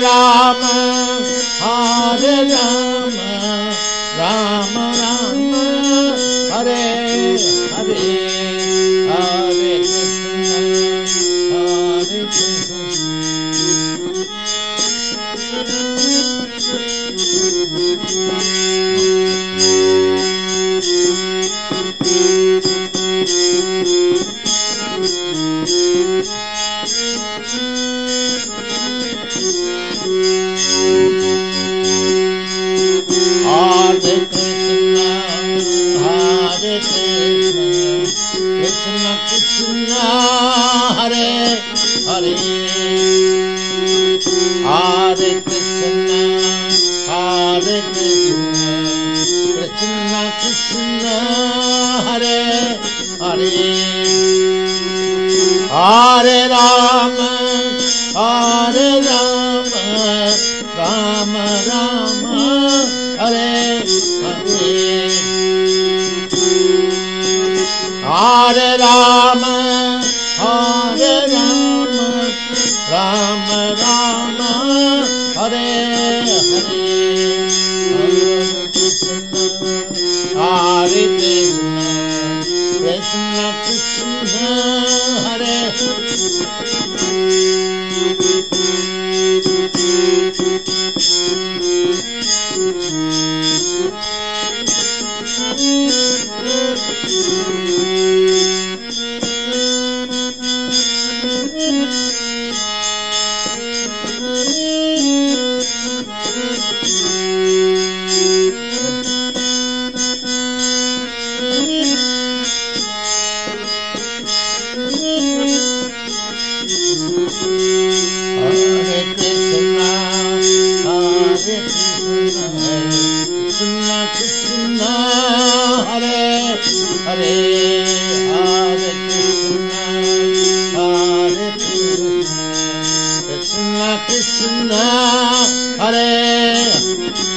Ram Hare Ram Ram Ram Hare Hare Hare Hare Thank you. Hare. Are Krishna Hare Krishna Krishna Krishna Hare Hare. Hare Ram Hare Ram Ram Ram Hare Hare. Hare Ram. Ram Ram Hare Hare Hare Krishna Krishna Krishna Hare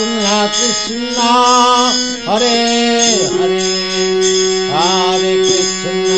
Krishna. Hare Hare Hare Krishna.